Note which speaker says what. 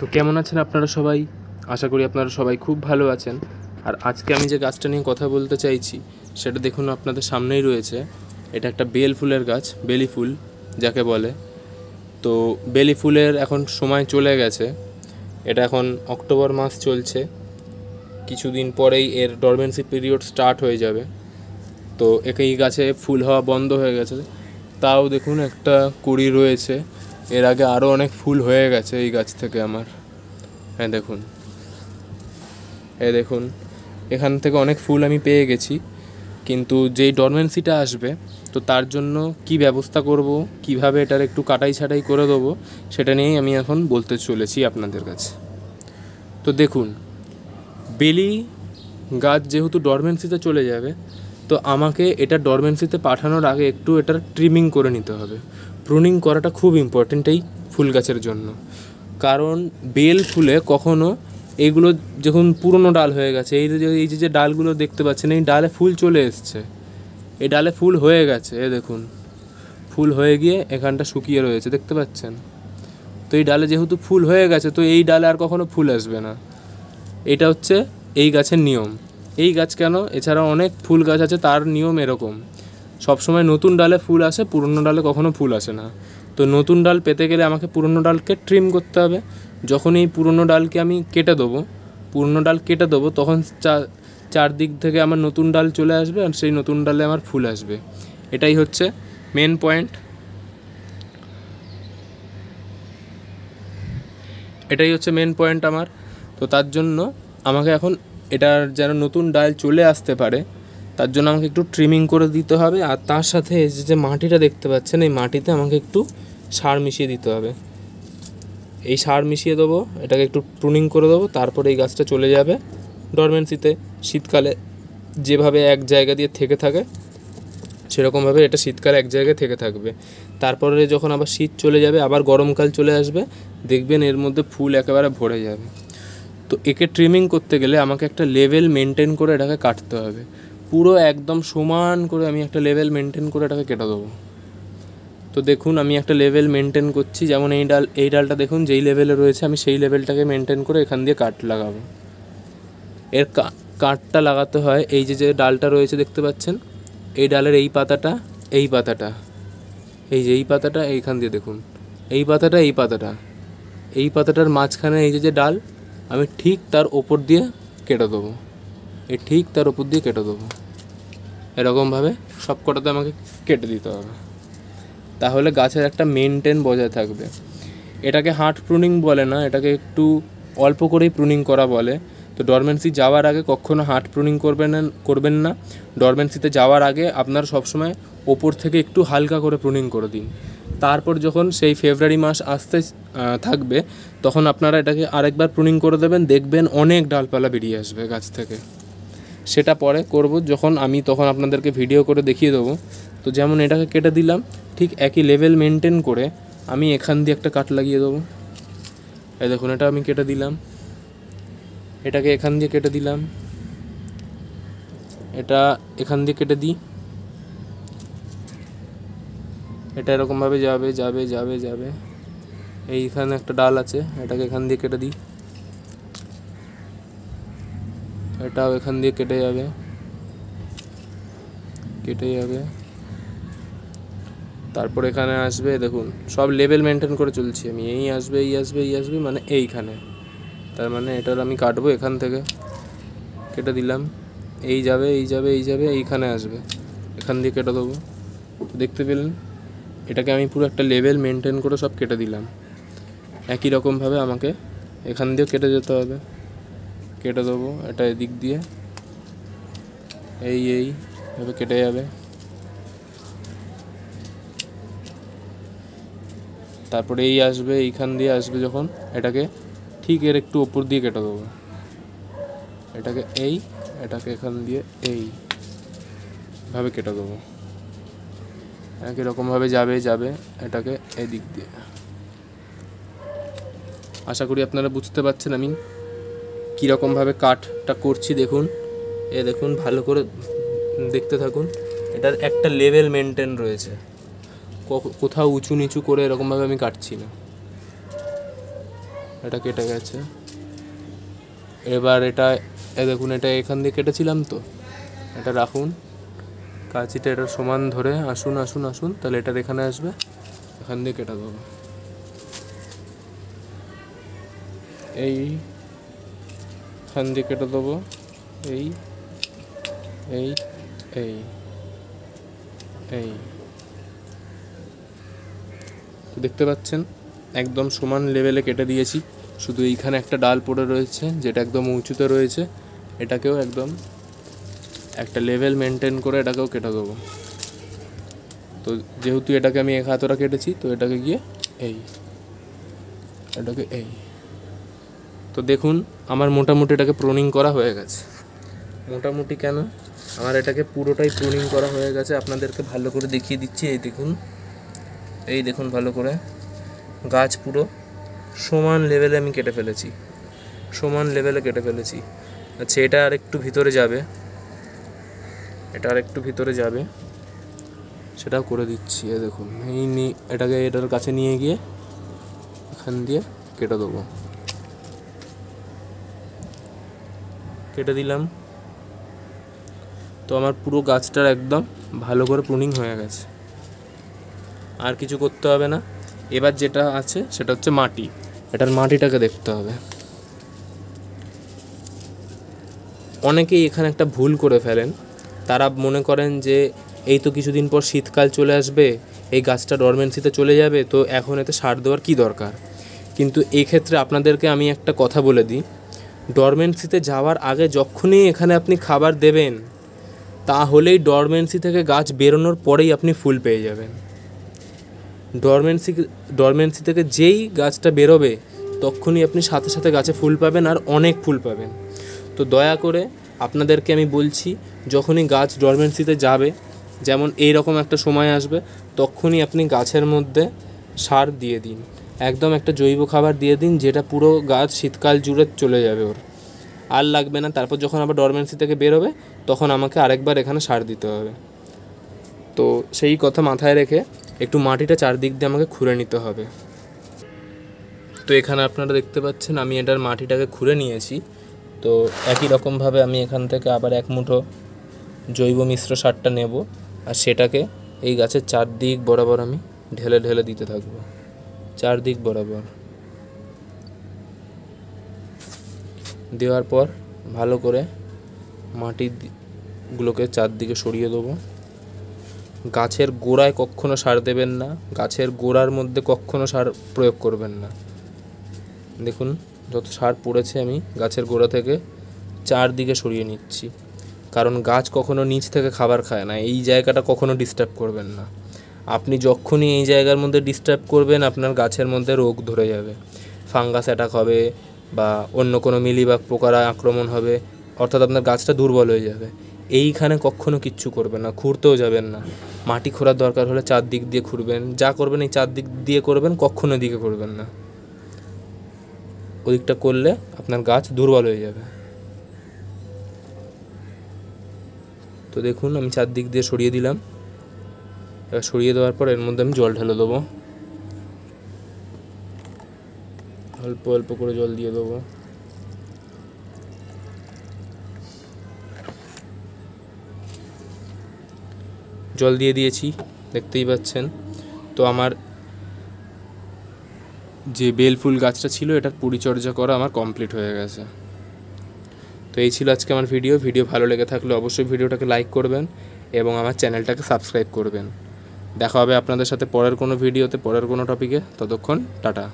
Speaker 1: তো কেমন আছেন আপনারা সবাই? আশা করি আপনারা সবাই খুব ভালো আছেন। আর আজকে আমি যে গাছটা নিয়ে কথা বলতে চাইছি, সেটা দেখুন আপনাদের সামনেই রয়েছে। এটা একটা বেল ফুলের গাছ, বেলি ফুল যাকে বলে। তো বেলি ফুলের এখন সময় চলে গেছে। এটা এখন অক্টোবর মাস চলছে। কিছুদিন পরেই এর ডরমেন্সি পিরিয়ড স্টার্ট হয়ে যাবে। তো একে এই গাছে ফুল হওয়া বন্ধ হয়ে গেছে। তাও দেখুন একটা কুড়ি রয়েছে। এর আগে আরও অনেক ফুল হয়ে গেছে এই গাছ থেকে আমার। হ্যাঁ দেখুন। এই দেখুন, এখান থেকে অনেক ফুল আমি পেয়ে গেছি, কিন্তু যেই ডরমেন্সিটা আসবে, তো তার জন্য কি ব্যবস্থা করব, কীভাবে এটার একটু কাটাই ছাটাই করে দেবো, সেটা নিয়েই আমি এখন বলতে চলেছি আপনাদের কাছে। তো দেখুন, বেলি গাছ যেহেতু ডরমেন্সিতে চলে যাবে, তো আমাকে এটা ডরমেন্সিতে পাঠানোর আগে একটু এটার ট্রিমিং করে নিতে হবে। প্রুনিং করাটা খুব ইম্পর্টেন্ট এই ফুল গাছের জন্য। কারণ বেল ফুলে কখনো এইগুলো যখন পুরনো ডাল হয়ে গেছে, এই যে এই যে ডালগুলো দেখতে পাচ্ছেন, এই ডালে ফুল চলে এসছে। এই ডালে ফুল হয়ে গেছে, এ দেখুন। ফুল হয়ে গিয়ে এখানটা শুকিয়ে রয়েছে, দেখতে পাচ্ছেন? তো এই ডালে যেহেতু ফুল হয়ে গেছে, তো এই ডালে আর কখনো ফুল আসবে না। এটা হচ্ছে এই গাছের নিয়ম। এই গাছ কেন? এছাড়া অনেক ফুল গাছ আছে, তার নিয়ম এরকম। সবসময় নতুন ডালে ফুল আসে, পুরনো ডালে কখনো ফুল আসে না। তো নতুন ডাল পেতে গেলে আমাকে পুরনো ডালকে ট্রিম করতে হবে। যখন এই পুরনো ডালকে আমি কেটে দেবো, পুরনো ডাল কেটে দেবো, তখন চারদিক থেকে আমার নতুন ডাল চলে আসবে আর সেই নতুন ডালে আমার ফুল আসবে। এটাই হচ্ছে মেন পয়েন্ট এটাই হচ্ছে মেন পয়েন্ট আমার। তো তার জন্য আমাকে এখন এটার যেন নতুন ডাল চলে আসতে পারে তার জন্য আমাকে একটু ট্রিমিং করে দিতে হবে আর তার সাথে যে মাটিটা দেখতে পাচ্ছেন, এই মাটিতে আমাকে একটু সার মিশিয়ে দিতে হবে। এই সার মিশিয়ে দেবো, এটাকে একটু প্রুনিং করে দেবো, তারপরে এই গাছটা চলে যাবে। ডরমেন্সিতে শীতকালে যেভাবে এক জায়গা দিয়ে থেকে থাকে, সেরকমভাবে এটা শীতকালে এক জায়গায় থেকে থাকবে। তারপরে যখন আবার শীত চলে যাবে, আবার গরমকাল চলে আসবে, দেখবেন এর মধ্যে ফুল একেবারে ভরে যাবে। তো একে ট্রিমিং করতে গেলে আমাকে একটা লেভেল মেনটেন করে এটাকে কাটতে হবে। পুরো একদম সমান করে আমি একটা লেভেল মেনটেন করে এটাকে কেটে দেবো। তো দেখুন, আমি একটা লেভেল মেনটেন করছি। যেমন এই ডাল, এই ডালটা দেখুন, যেই লেভেলে রয়েছে, আমি সেই লেভেলটাকে মেনটেন করে এখান দিয়ে কাট লাগাবো। এর কা- কাঠটা লাগাতে হয়, এই যে যে ডালটা রয়েছে দেখতে পাচ্ছেন, এই ডালের এই পাতাটা এই পাতাটা। এই যে, এই পাতাটা, এইখান দিয়ে দেখুন। এই পাতাটা এই পাতাটা। এই পাতাটার মাঝখানে এই যে যে ডাল, আমি ঠিক তার ওপর দিয়ে কেটে দেবো। এই ঠিক তার ওপর দিয়ে কেটে দেবো। এরকমভাবে সব কটাতে আমাকে কেটে দিতে হবে। তাহলে গাছের একটা মেনটেন বজায় থাকবে। এটাকে হার্ট প্রুনিং বলে না, এটাকে একটু অল্প করেই প্রুনিং করা বলে। তো ডরমেন্সি যাওয়ার আগে কখনো হার্ট প্রুনিং করবেন না করবেন না। ডরমেন্সিতে যাওয়ার আগে আপনার সবসময় ওপর থেকে একটু হালকা করে প্রুনিং করে দিন। তারপর যখন সেই ফেব্রুয়ারি মাস আসতে থাকবে, তখন আপনারা এটাকে আরেকবার প্রুনিং করে দেবেন, দেখবেন অনেক ডালপালা বেরিয়ে আসবে গাছ থেকে। সেটা পরে করব, যখন আমি তখন আপনাদেরকে ভিডিও করে দেখিয়ে দেবো। তো যেমন এটাকে কেটে দিলাম, ঠিক একই লেভেল মেনটেন করে আমি এখান দিয়ে একটা কাট লাগিয়ে দেবো। এই দেখুন, এটা আমি কেটে দিলাম। এটাকে এখান দিয়ে কেটে দিলাম। এটা এখান দিয়ে কেটে দিই। এটা এরকমভাবে যাবে যাবে যাবে যাবে। এইখানে একটা ডাল আছে, এটাকে এখান দিয়ে কেটে দিই। এটাও এখান দিয়ে কেটে যাবে। কেটে যাবে। তারপর এখানে আসবে, দেখুন, সব লেভেল মেনটেন করে চলছি আমি। এই আসবে এই আসবে এই আসবে মানে এইখানে। তার মানে এটার আমি কাটবো এখান থেকে। কেটে দিলাম। এই যাবে এই যাবে এই যাবে, এইখানে আসবে। এখান দিয়ে কেটে দেবো। দেখতে পেলেন? এটাকে আমি পুরো একটা লেভেল মেনটেন করে সব কেটে দিলাম। একই রকমভাবে আমাকে এখান দিয়েও কেটে যেতে হবে। কেটে দেবো এটা এদিক দিয়ে। এই এই ভাবে কেটে যাবে। তারপরে এই আসবে, এইখান দিয়ে আসবে যখন, এটাকে ঠিক এর একটু ওপর দিয়ে কেটে দেবো। এটাকে এই, এটাকে এখান দিয়ে এই ভাবে কেটে দেবো। একই রকমভাবে যাবে যাবে এটাকে এদিক দিয়ে। আশা করি আপনারা বুঝতে পারছেন আমি কীরকমভাবে কাঠটা করছি দেখুন। এ দেখুন, ভালো করে দেখতে থাকুন। এটার একটা লেভেল মেনটেন রয়েছে। কোথাও উঁচু নিচু করে এরকমভাবে আমি কাটছি না। এটা কেটে গেছে। এবার এটা, এ দেখুন, এটা এখান দিয়ে কেটেছিলাম তো। এটা রাখুন। কাঁচিটা এটা সমান ধরে, আসুন আসুন আসুন, তাহলে এটা এখানে আসবে। এখান দিয়ে কেটে দেবো। এই এখান দিয়ে কেটে দেবো। এই এই এই এই। তো দেখতে পাচ্ছেন, একদম সমান লেভেলে কেটে দিয়েছি। শুধু এইখানে একটা ডাল পড়ে রয়েছে, যেটা একদম উঁচুতে রয়েছে। এটাকেও একদম একটা লেভেল মেনটেন করে এটাকেও কেটে দেবো। তো যেহেতু এটাকে আমি এক হাতরা কেটেছি, তো এটাকে গিয়ে এই, এটাকে এই। তো দেখুন, আমার মোটামুটি এটাকে প্রোনিং করা হয়ে গেছে। মোটামুটি কেন? আমার এটাকে পুরোটাই প্রুনিং করা হয়ে গেছে। আপনাদেরকে ভালো করে দেখিয়ে দিচ্ছি, এই দেখুন। এই দেখুন ভালো করে। গাছ পুরো সমান লেভেলে আমি কেটে ফেলেছি। সমান লেভেলে কেটে ফেলেছি। আচ্ছা এটা আর একটু ভিতরে যাবে। এটা আর একটু ভিতরে যাবে। সেটাও করে দিচ্ছি এ দেখুন। এই নি এটাকে এটার কাছে নিয়ে গিয়ে এখান দিয়ে কেটে দেবো। কেটে দিলাম। তো আমার পুরো গাছটার একদম ভালো করে প্রুনিং হয়ে গেছে। আর কিছু করতে হবে না। এবার যেটা আছে সেটা হচ্ছে মাটি। এটার মাটিটাকে দেখতে হবে। অনেকেই এখানে একটা ভুল করে ফেলেন। তারা মনে করেন যে এই তো কিছুদিন পর শীতকাল চলে আসবে, এই গাছটা ডরমেন্সিতে চলে যাবে, তো এখন এতে সার দেওয়ার কী দরকার? কিন্তু এই ক্ষেত্রে আপনাদেরকে আমি একটা কথা বলে দিই। ডরমেন্সিতে যাওয়ার আগে যখনই এখানে আপনি খাবার দেবেন, তাহলেই ডরমেন্সি থেকে গাছ বেরোনোর পরেই আপনি ফুল পেয়ে যাবেন। ডরমেন্সি ডরমেন্সি থেকে যেই গাছটা বেরোবে, তখনই আপনি সাথে সাথে গাছে ফুল পাবেন আর অনেক ফুল পাবেন। তো দয়া করে আপনাদেরকে আমি বলছি, যখনই গাছ ডরমেন্সিতে যাবে, যেমন এই রকম একটা সময় আসবে, তখনই আপনি গাছের মধ্যে সার দিয়ে দিন। একদম একটা জৈব খাবার দিয়ে দিন, যেটা পুরো গাছ শীতকাল জুড়ে চলে যাবে ওর। আর লাগবে না, তারপর যখন আবার ডরমেন্সি থেকে বেরোবে তখন আমাকে আরেকবার এখানে সার দিতে হবে। তো সেই কথা মাথায় রেখে একটু মাটিটা চারদিক দিয়ে আমাকে খুঁড়ে নিতে হবে। তো এখানে আপনারা দেখতে পাচ্ছেন, আমি এটার মাটিটাকে খুঁড়ে নিয়েছি। তো একই রকমভাবে আমি এখান থেকে আবার এক মুঠো জৈব মিশ্র সারটা নেব, আর সেটাকে এই গাছের চারদিক বরাবর আমি ঢেলে ঢেলে দিতে থাকব। চারদিক বরাবর। দেওয়ার পর ভালো করে মাটি গুলোকে চারদিকে সরিয়ে দেবো। গাছের গোড়ায় কখনো সার দেবেন না, গাছের গোড়ার মধ্যে কখনো সার প্রয়োগ করবেন না। দেখুন, যত সার পড়েছে আমি গাছের গোড়া থেকে চারদিকে সরিয়ে নিচ্ছি। কারণ গাছ কখনো নিচ থেকে খাবার খায় না, এই জায়গাটা কখনো ডিস্টার্ব করবেন না। আপনি যখনই এই জায়গার মধ্যে ডিস্টার্ব করবেন, আপনার গাছের মধ্যে রোগ ধরে যাবে। ফাঙ্গাস অ্যাটাক হবে বা অন্য কোনো মিলিবাগ পোকার আক্রমণ হবে, অর্থাৎ আপনার গাছটা দুর্বল হয়ে যাবে। এইখানে কখনো কিচ্ছু করবেন না খুঁড়তেও যাবেন না। মাটি খোঁড়ার দরকার হলে চারদিক দিয়ে খুঁড়বেন, যা করবেন এই চারদিক দিয়ে করবেন, কখনো দিকে করবেন না। ওদিকটা করলে আপনার গাছ দুর্বল হয়ে যাবে। তো দেখুন, আমি চারদিক দিয়ে সরিয়ে দিলাম। সরিয়ে দেওয়ার পর এর মধ্যে আমি জল ঢেলে দেবো। অল্প অল্প করে জল দিয়ে দেবো। জল দিয়ে দিয়েছি, দেখতেই পাচ্ছেন। তো আমার যে বেল ফুল গাছটা ছিল, এটার পরিচর্যা করা আমার কমপ্লিট হয়ে গেছে। তো এই ছিল আজকে আমার ভিডিও। ভিডিও ভালো লেগে থাকলে অবশ্যই ভিডিওটাকে লাইক করবেন এবং আমার চ্যানেলটাকে সাবস্ক্রাইব করবেন। দেখা হবে আপনাদের সাথে পরের কোনো ভিডিওতে পরের কোনো টপিকে ততক্ষণ টাটা।